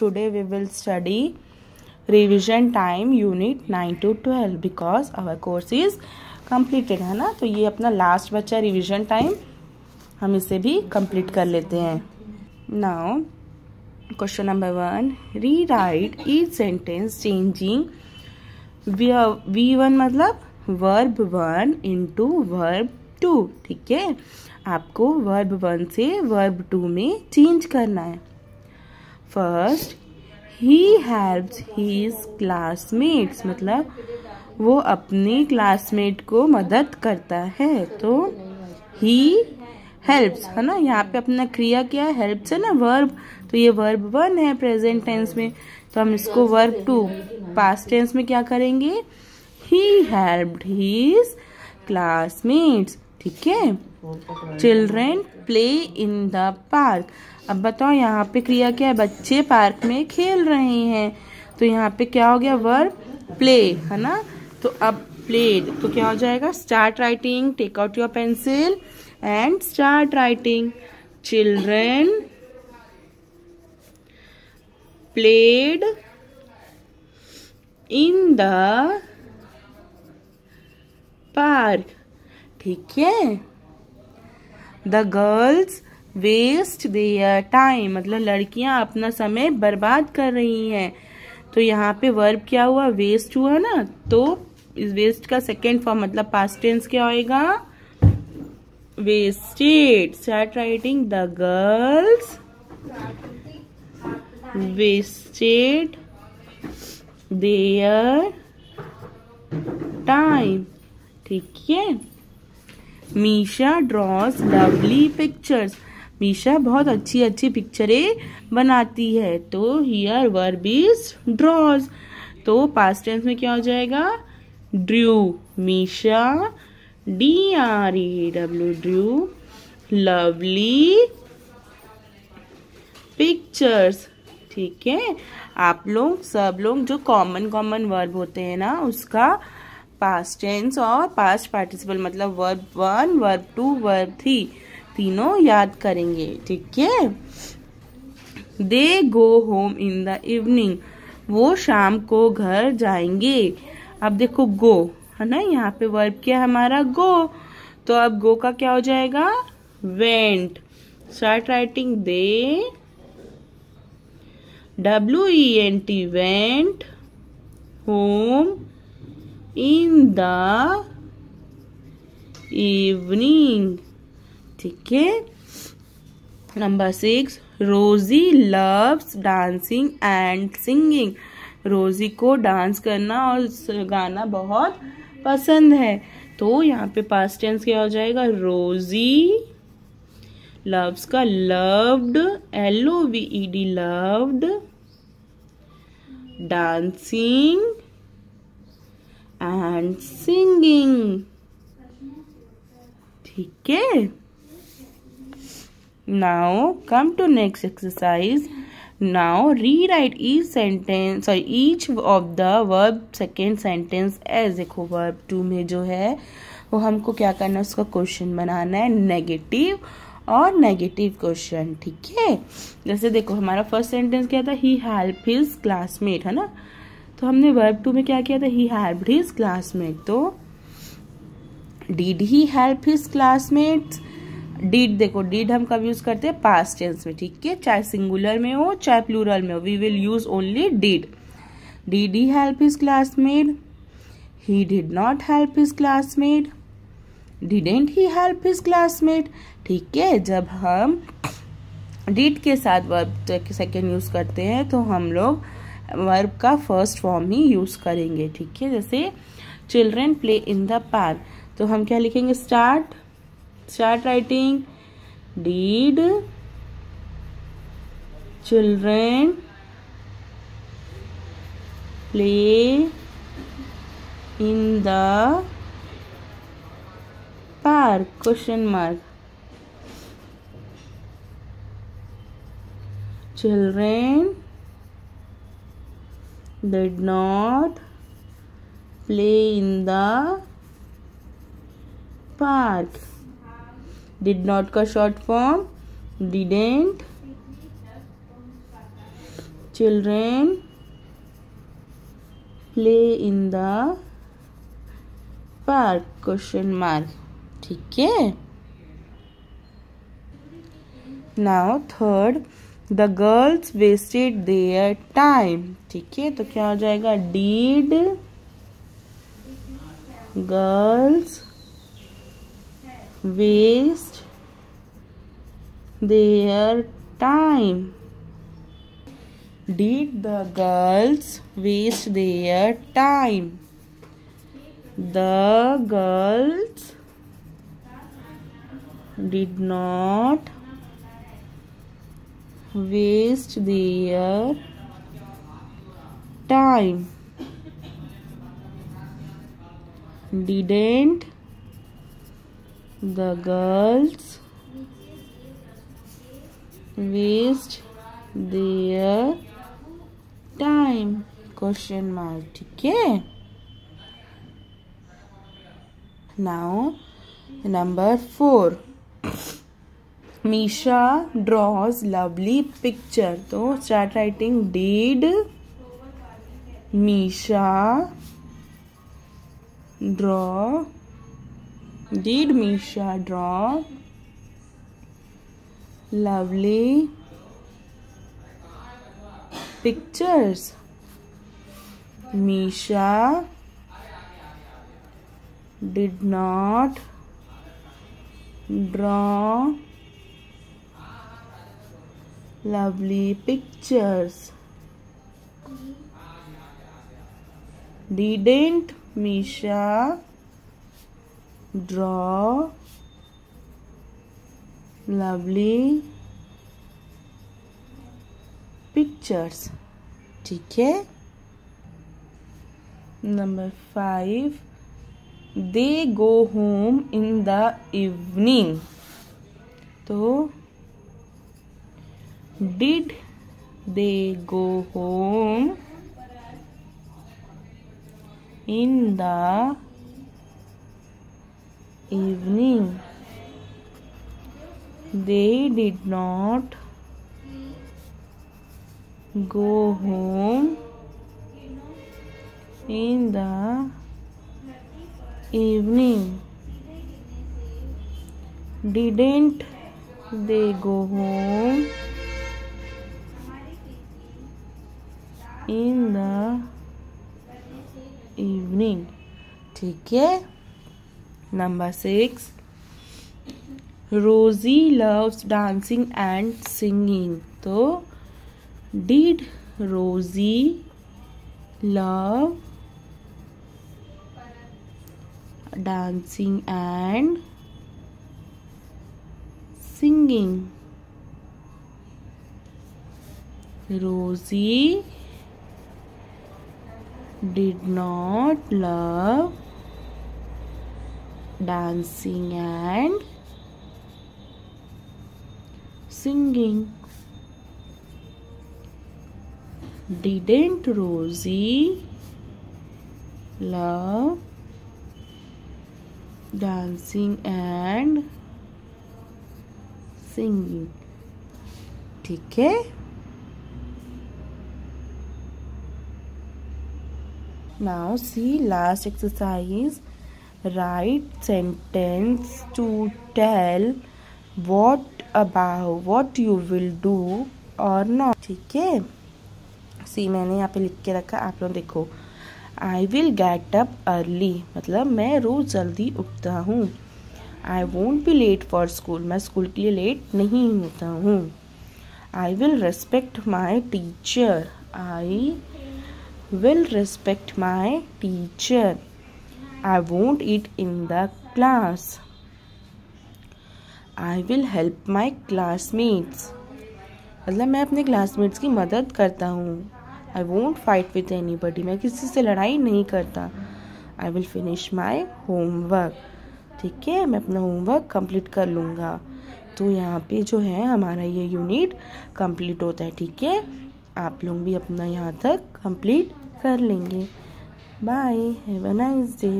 today we will study revision time unit 9 to 12 because our course is completed, है ना? तो ये अपना लास्ट बचा रिविजन टाइम हम इसे भी कंप्लीट कर लेते हैं। Now question number one write each sentence changing V one मतलब verb one into verb two ठीक है? आपको वर्ब वन से वर्ब टू में चेंज करना है। First he helps his classmates मतलब वो अपने क्लासमेट को मदद करता है तो ही हेल्प्स है ना? यहाँ पे अपना क्रिया क्या है? है ना? वर्ब तो ये वर्ब वन है प्रेजेंट टेंस में तो हम इसको वर्ब टू पास्ट टेंस में क्या करेंगे? ही हेल्प्ड हीज क्लासमेट्स ठीक है? Children play in the park अब बताओ, यहाँ पे क्रिया क्या है? बच्चे पार्क में खेल रहे हैं। तो यहाँ पे क्या हो गया? वर्ब प्ले है ना? तो अब प्लेड तो क्या हो जाएगा? Start writing take out your pencil and start writing children played in the park ठीक है? The girls waste their time मतलब लड़कियाँ अपना समय बर्बाद कर रही हैं। तो यहाँ पे वर्ब क्या हुआ? वेस्ट हुआ ना? तो इस वेस्ट का सेकेंड फॉर्म मतलब पास्ट टेंस क्या होएगा wasted start writing the girls wasted their time ठीक है? Misha draws lovely pictures Misha बहुत अच्छी अच्छी पिक्चरें बनाती है। तो हियर वर्ब इज़ ड्रॉज तो पास्ट टेंस में क्या हो जाएगा? Drew Misha D R E W drew lovely pictures ठीक है? आप लोग, सब लोग जो कॉमन कॉमन वर्ब होते हैं ना, उसका पास्ट टेंस और पास्ट पार्टिसिपल मतलब verb one verb two verb three तीनों याद करेंगे, ठीक है? They go home in the evening वो शाम को घर जाएँगे। अब देखो गो है ना? यहाँ पे वर्ब क्या हमारा? गो तो अब गो का क्या हो जाएगा? Went start writing they W E N T went home in the evening ठीक है? Number six Rosy loves dancing and singing Rosy को डांस करना और गाना बहुत पसंद है। तो यहाँ पे पास्ट टेंस क्या हो जाएगा? रोजी लव्स का loved L O V E D loved dancing and singing ठीक है? Now, come to next exercise. Now, rewrite each sentence, sorry, each of the verb, second sentence as, देखो, verb two में जो है, वो हमको क्या करना है, उसका क्वेश्चन बनाना है नेगेटिव और नेगेटिव क्वेश्चन ठीक है? जैसे देखो, हमारा फ़र्स्ट सेंटेंस क्या था? ही हेल्प हिज क्लासमेट है ना? तो हमने वर्ब टू में क्या किया था? ही हेल्प हिज क्लासमेट तो did he help his classmates did देखो डीड हम कब यूज़ करते हैं? पास्ट टेंस में, ठीक है? चाहे सिंगुलर में हो, चाहे प्लूरल में हो we will use only did did he help his classmate he did not help his classmate didn't he help his classmate ठीक है, जब हम डिड के साथ वर्ब सेकेंड यूज़ करते हैं तो हम लोग वर्ब का फ़र्स्ट फॉर्म ही यूज़ करेंगे, ठीक है? जैसे children play in the park तो हम क्या लिखेंगे? Start start writing did children play in the park question mark children did not play in the park. Did not का short form didn't children play in the park question mark ठीक है? Now third the girls wasted their time ठीक है तो क्या हो जाएगा? Did girls waste their time did the girls waste their time? The girls did not waste their time. Didn't the girls waste their time? Question mark Okay. now number 4 Misha draws lovely picture तो start writing did Misha draw did Misha draw lovely pictures. Misha did not draw lovely pictures. Didn't Misha draw lovely pictures? ठीक है number five they go home in the evening तो did they go home in the evening? They did not go home in the evening. Didn't they go home in the evening ठीक है? Number six Rosy loves dancing and singing तो did Rosy love dancing and singing Rosy did not love dancing and singing. Didn't Rosie love dancing and singing? ठीक है now, see, last exercise. Write sentence to tell what about, what you will do or not. ठीक है? सी मैंने यहाँ पे लिख के रखा, आप लोग देखो। I will get up early मतलब मैं रोज़ जल्दी उठता हूँ। I won't be late for school मैं स्कूल के लिए लेट नहीं होता हूँ। I will respect my teacher I will respect my teacher. I won't eat in the class. I will help my classmates. मतलब मैं अपने क्लासमेट्स की मदद करता हूँ। I won't fight with anybody मैं किसी से लड़ाई नहीं करता। I will finish my homework ठीक है? मैं अपना होमवर्क कंप्लीट कर लूँगा। तो यहाँ पे जो है हमारा ये यूनिट कंप्लीट होता है। ठीक है? आप लोग भी अपना यहाँ तक कंप्लीट कर लेंगे। Bye have a nice day